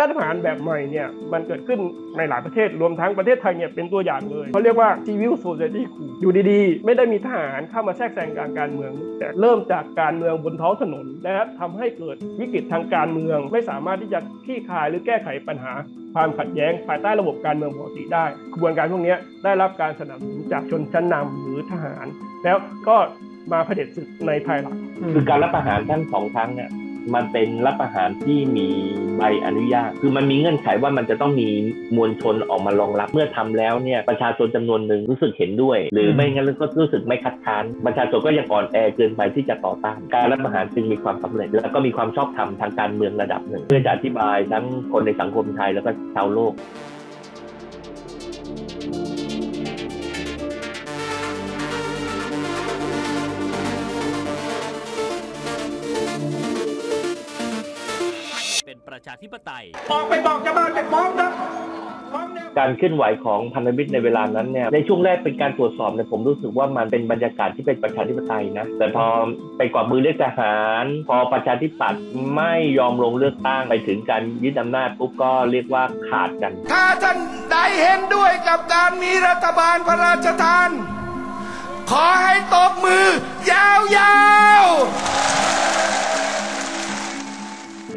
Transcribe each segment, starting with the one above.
รัฐประหารแบบใหม่เนี่ยมันเกิดขึ้นในหลายประเทศรวมทั้งประเทศไทยเนี่ยเป็นตัวอย่างเลยเขาเรียกว่า civil society อยู่ดีๆ ไม่ได้มีทหารเข้ามาแทรกแซงการการเมือง แต่เริ่มจากการเมืองบนท้องถนนนะครับทำให้เกิดวิกฤตทางการเมือง ไม่สามารถที่จะคลี่คลายหรือแก้ไขปัญหา ความขัดแย้งภายใต้ระบบการเมืองปกติได้กระบวนการพวกนี้ได้รับการสนับสนุนจากชนชั้นนำหรือทหาร แล้วก็มาเผด็จศึกในภายหลังคือการรัฐประหารทั้งสองครั้งเนี่ย มันเป็นรัฐประหารที่มีใบอนุญาต คือมันมีเงื่อนไขว่ามันจะต้องมีมวลชนออกมารองรับ เมื่อทำแล้วเนี่ยประชาชนจำนวนหนึ่งรู้สึกเห็นด้วย หรือไม่งั้นก็รู้สึกไม่คัดค้าน ประชาชนก็ยังอ่อนแอเกินไปที่จะต่อต้าน การรัฐประหารจึงมีความสำเร็จ แล้วก็มีความชอบธรรมทางการเมืองระดับหนึ่ง เพื่อจะอธิบายทั้งคนในสังคมไทยแล้วก็ชาวโลก ป็นประชาธิปไตยออกไปบอกชาวบ้านไปฟ้องนะฟ้องเนี่ยการเคลื่อนไหวของพันธมิตรในเวลานั้นเนี่ยในช่วงแรกเป็นการตรวจสอบเนี่ยผมรู้สึกว่ามันเป็นบรรยากาศที่เป็นประชาธิปไตยนะแต่พอไปกวาดมือเลือกทหาร พอประชาธิปัตย์ไม่ยอมลงเลือกตั้งไปถึงการยึดอำนาจปุ๊บก็เรียกว่าขาดกัน ถ้าท่านใดเห็นด้วยกับการมีรัฐบาลพระราชทาน ขอให้ตบมือยาว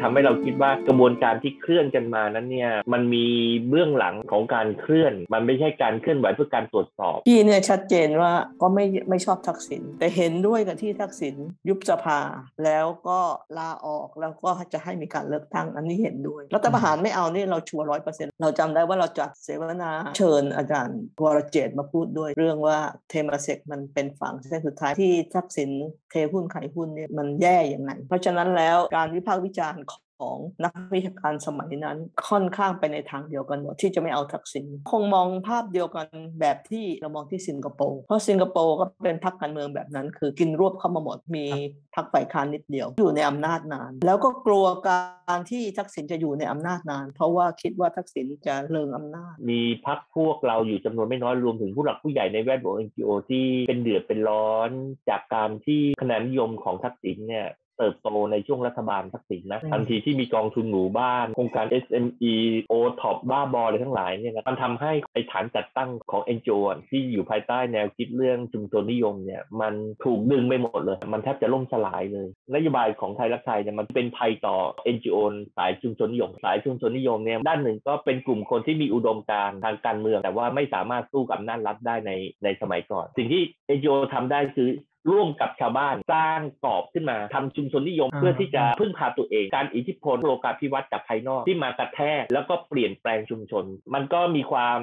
ทำให้เราคิดว่ากระบวนการที่เคลื่อนกันมานั้นเนี่ยมันมีเบื้องหลังของการเคลื่อน มันไม่ใช่การเคลื่อนไหวเพื่อการตรวจสอบพี่เนี่ยชัดเจนว่าก็ไม่ไม่ชอบทักษิณแต่เห็นด้วยกับที่ทักษิณยุบสภา แล้วก็ลาออกแล้วก็จะให้มีการเลือกตั้งอันนี้เห็นด้วยรัฐประหารไม่เอานี่เราชัวร้อยเปอร์เซ็นต์เราจำได้ว่าเราจัดเสวนาเชิญอาจารย์วรเจตน์มาพูดด้วยเรื่องว่าเทมาเซกมันเป็นฝั่งเส้นสุดท้ายที่ทักษิณเทหุ้นขายหุ้นเนี่ยมันแย่อย่างไงเพราะฉะนั้นแล้วการวิพากษ์วิจารณ์ ของนักวิชาการสมัยนั้นค่อนข้างไปในทางเดียวกันหมดที่จะไม่เอาทักษิณคงมองภาพเดียวกันแบบที่เรามองที่สิงคโปร์เพราะสิงคโปร์ก็เป็นพรรคการเมืองแบบนั้น คือกินรวบเข้ามาหมดมีพรรคฝ่ายค้านนิดเดียว อยู่ในอำนาจนาน แล้วก็กลัวการที่ทักษิณจะอยู่ในอำนาจนาน เพราะว่าคิดว่าทักษิณจะเลิงอำนาจ มีพักพวกเราอยู่จำนวนไม่น้อยรวมถึงผู้หลักผู้ใหญ่ในแวดวง NGO ที่เป็นเดือดเป็นร้อน จากการที่คะแนนนิยมของทักษิณเนี่ย เติบโตในช่วงรัฐบาลทักษิณนะอืมทันทีที่มีกองทุนหมู่บ้านโครงการ SME o t o p บ้าบออะไรทั้งหลายเนี่ยนะมันทำให้ไอ้ฐานจัดตั้งของ NGO อะที่อยู่ภายใต้แนวคิดเรื่องชุมชนนิยมเนี่ยมันถูกดึงไปหมดเลย มันแทบจะล่มสลายเลยนโยบายของไทยรักไทยเนี่ยมันเป็นภัยต่อ NGO สายชุมชนนิยม สายชุมชนนิยมเนี่ยด้านหนึ่งก็เป็นกลุ่มคนที่มีอุดมการณ์ทางการเมือง แต่ว่าไม่สามารถสู้กับอำนาจรัฐได้ในในสมัยก่อน สิ่งที่ NGO ทำได้คือ ร่วมกับชาวบ้านสร้างกรอบขึ้นมาทำชุมชนนิยมอ่าเพื่อที่จะพึ่งพาตัวเอง การอิทธิพลโลกาภิวัตน์จากภายนอกที่มากระแทกแล้วก็เปลี่ยนแปลงชุมชน มันก็มีความ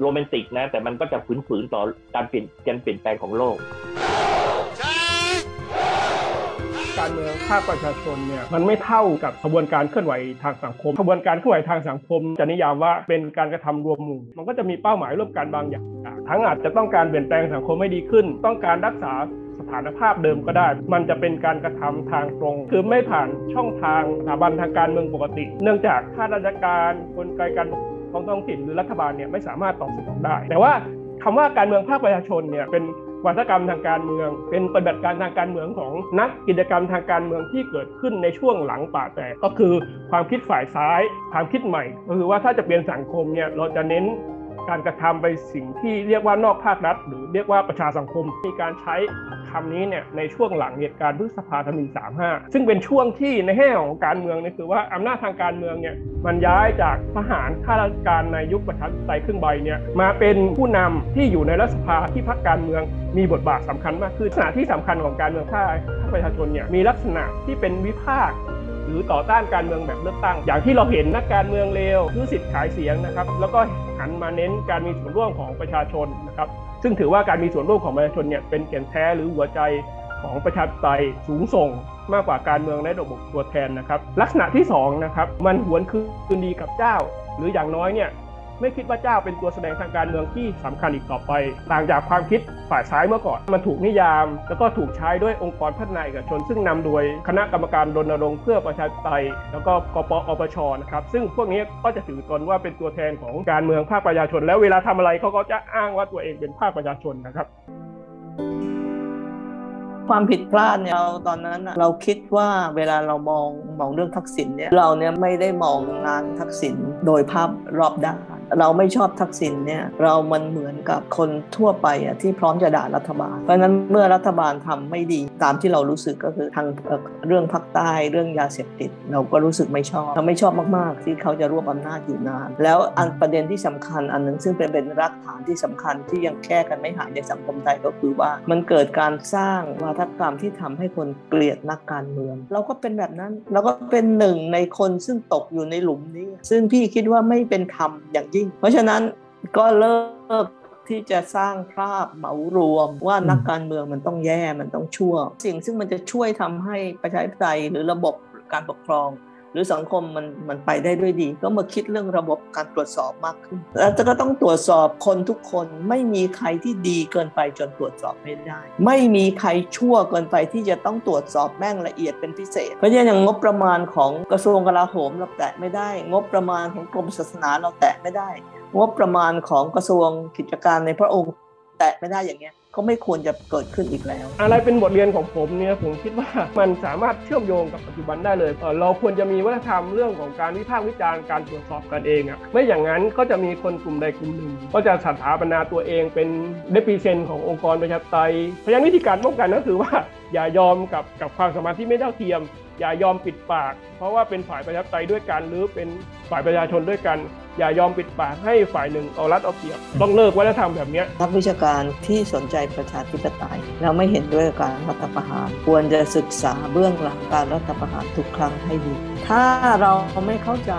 โรแมนติกนะ แต่มันก็จะฝืนๆต่อการเปลี่ยนการเปลี่ยนแปลงของโลกการเมืองภาคประชาชนเนี่ยมันไม่เท่ากับขบวนการเคลื่อนไหวทางสังคมขบวนการเคลื่อนไหวทางสังคม จะนิยามว่าเป็นการกระทำรวมหมู่ มันก็จะมีเป้าหมายร่วมกันบางอย่าง ทั้งอาจจะต้องการเปลี่ยนแปลงสังคมให้ดีขึ้น ต้องการรักษา สถานภาพเดิมก็ได้ มันจะเป็นการกระทำทางตรง คือไม่ผ่านช่องทางสถาบันทางการเมืองปกติ เนื่องจากข้าราชการกลไกการปกครองท้องถิ่นหรือรัฐบาลเนี่ยไม่สามารถตอบสนองได้ แต่ว่าคำว่าการเมืองภาคประชาชนเนี่ยเป็นวัฒกรรมทางการเมือง เป็นปฏิบัติการทางการเมืองของนักกิจกรรมทางการเมืองที่เกิดขึ้นในช่วงหลังป่าแตกก็คือความคิดฝ่ายซ้าย ความคิดใหม่ก็คือว่าถ้าจะเปลี่ยนสังคมเนี่ยเราจะเน้น การกระทำไปสิ่งที่เรียกว่านอกภาครัฐ หรือเรียกว่าประชาสังคมมีการใช้คำนี้เนี่ยในช่วงหลังเหตุการณ์พฤษภาธมิน35 ซึ่งเป็นช่วงที่ในแง่ของการเมืองเนี่ยคือว่าอำนาจทางการเมืองเนี่ยมันย้ายจากทหารข้าราชการในยุคประชาธิปไตยครึ่งใบเนี่ยมาเป็นผู้นำที่อยู่ในรัฐสภาที่พรรคการเมืองมีบทบาทสำคัญมากขึ้นลักษณะที่สำคัญของการเมืองภาคประชาชนเนี่ยมีลักษณะที่เป็นวิพากษ์ หรือต่อต้านการเมืองแบบเลือกตั้ง อย่างที่เราเห็นนักการเมืองเลวซื้อสิทธิ์ขายเสียงนะครับ แล้วก็หันมาเน้นการมีส่วนร่วมของประชาชนนะครับ ซึ่งถือว่าการมีส่วนร่วมของประชาชนเนี่ยเป็นแก่นแท้หรือหัวใจของประชาธิปไตยสูงส่งมากกว่าการเมืองในระบบตัวแทนนะครับ ลักษณะที่สองนะครับมันหวนคืนดีกับเจ้า หรืออย่างน้อยเนี่ย ไม่คิดว่าเจ้าเป็นตัวแสดงทางการเมืองที่สำคัญอีกต่อไป ต่างจากความคิดฝ่ายซ้ายเมื่อก่อน มันถูกนิยาม แล้วก็ถูกใช้ด้วยองค์กรพัฒนาเอกชน ซึ่งนำโดยคณะกรรมการรณรงค์เพื่อประชาธิปไตย แล้วก็กปอปชนะครับ ซึ่งพวกนี้ก็จะถือตนว่าเป็นตัวแทนของการเมืองภาคประชาชน แล้วเวลาทำอะไรเขาก็จะอ้างว่าตัวเองเป็นภาคประชาชนนะครับความผิดพลาดเนี่ยเราตอนนั้นเราคิดว่าเวลาเรามองมองเรื่องทักษิณเนี่ยเราเนี่ยไม่ได้มองงานทักษิณโดยภาพรอบด้าน เราไม่ชอบทักษิณเนี่ยเรามันเหมือนกับคนทั่วไปอะที่พร้อมจะด่ารัฐบาล เพราะฉะนั้นเมื่อรัฐบาลทำไม่ดีตามที่เรารู้สึกก็คือทางเรื่องภาคใต้เรื่องยาเสพติด เราก็รู้สึกไม่ชอบเราไม่ชอบมากๆ ที่เขาจะรวบอำนาจอยู่นาน แล้วอันประเด็นที่สำคัญอันหนึ่งซึ่งเป็นเป็นรากฐานที่สำคัญที่ยังแก้กันไม่หายในสังคมไทยก็คือว่า มันเกิดการสร้างวาทกรรมที่ทำให้คนเกลียดนักการเมือง เราก็เป็นแบบนั้นเราก็เป็นหนึ่งในคนซึ่งตกอยู่ในหลุมนี้ ซึ่งพี่คิดว่าไม่เป็นธรรมอย่างยิ่งเพราะฉะนั้นก็เลิกที่จะสร้างภาพเหมารวมว่านักการเมืองมันต้องแย่มันต้องชั่ว สิ่งซึ่งมันจะช่วยทำให้ประชาธิปไตยหรือระบบการปกครอง หรือสังคมมันมันไปได้ด้วยดี ก็มาคิดเรื่องระบบการตรวจสอบมากขึ้น แล้วก็ต้องตรวจสอบคนทุกคนไม่มีใครที่ดีเกินไปจนตรวจสอบไม่ได้ ไม่มีใครชั่วเกินไปที่จะต้องตรวจสอบแม่งละเอียดเป็นพิเศษ เพราะฉะนั้นอย่างงบประมาณของกระทรวงกลาโหมเราแตะไม่ได้ งบประมาณของกรมศาสนาเราแตะไม่ได้ งบประมาณของกระทรวงกิจการในพระองค์แตะไม่ได้อย่างเงี้ย ก็ไม่ควรจะเกิดขึ้นอีกแล้ว อะไรเป็นบทเรียนของผมเนี่ยผมคิดว่ามันสามารถเชื่อมโยงกับปัจจุบันได้เลย เราควรจะมีวัฒนธรรมเรื่องของการวิพากษ์วิจารณ์การตรวจสอบกันเองอะไม่อย่างนั้นก็จะมีคนกลุ่มใดกลุ่มหนึ่ง ก็จะสถาปนาตัวเองเป็นเดปิเซนขององค์กรประชาธิปไตยเพราะฉะนั้นวิธีการป้องกันก็คือว่า อย่ายอมกับกับความสามารถที่ไม่เท่าเทียม อย่ายอมปิดปาก เพราะว่าเป็นฝ่ายประชาธิปไตยด้วยกันหรือเป็นฝ่ายประชาชนด้วยกัน อย่ายอมปิดปากให้ฝ่ายหนึ่งเอารัดเอาเปรียบ ต้องเลิกวัฒนธรรมแบบเนี้ยนักวิชาการที่สนใจประชาธิปไตย แล้วไม่เห็นด้วยกับการรัฐประหาร ควรจะศึกษาเบื้องหลังการรัฐประหารทุกครั้งให้ดี ถ้าเราไม่เข้าใจ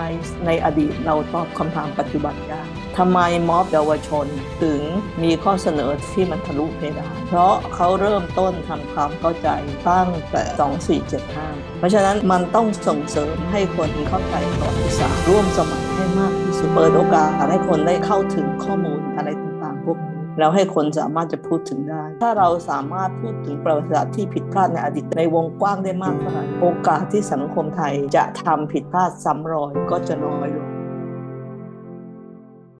ในอดีตเราตอบคำถามปัจจุบันยาก ทำไมม็อบเยาวชนถึงมีข้อเสนอที่มันทะลุเพดานเพราะเขาเริ่มต้นทำความเข้าใจตั้งแต่ 2475 เพราะฉะนั้นมันต้องส่งเสริมให้คนเข้าใจประวัติศาสตร์ร่วมสมัยให้มากที่สุดเปิดโอกาสให้คนได้เข้าถึงข้อมูลอะไรต่างๆพวกนี้แล้วให้คนสามารถจะพูดถึงได้ ถ้าเราสามารถพูดถึงประวัติศาสตร์ที่ผิดพลาดในอดีตในวงกว้างได้มากเท่าไหร่โอกาสที่สังคมไทยจะทำผิดพลาดซ้ำรอยก็จะน้อยลง